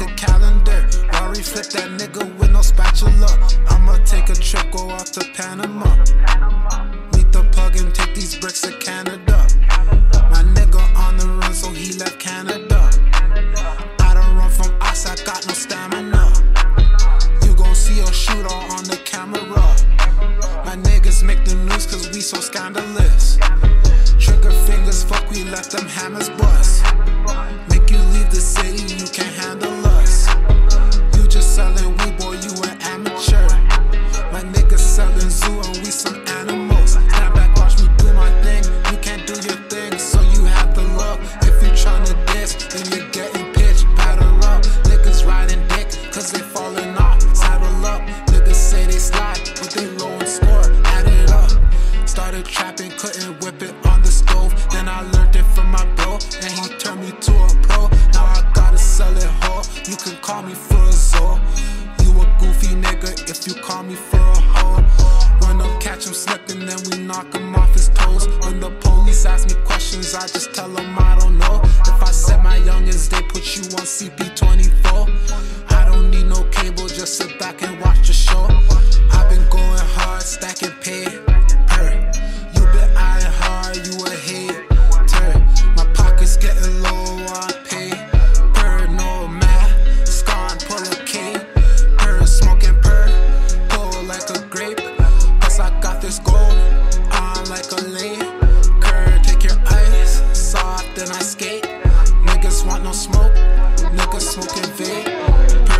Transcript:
like a calendar. Rory flip that nigga with no spatula. I'ma take a trip, go off to Panama. Meet the plug and take these bricks to Canada. My nigga on the run, so he left Canada. I don't run from us, I got no stamina. You gon' see a shooter on the camera. My niggas make the news cause we so scandalous. Trigger fingers, fuck, we left them hammers bust. Call me for a Zor. You a goofy nigga if you call me for a hoe. Run up, catch him slipping, then we knock him off his toes. When the police ask me questions, I just tell them I don't know. If I said my youngins, they put you on CP24. I don't need no cable, just sit back and watch Niggas want no smoke, niggas smoking vape.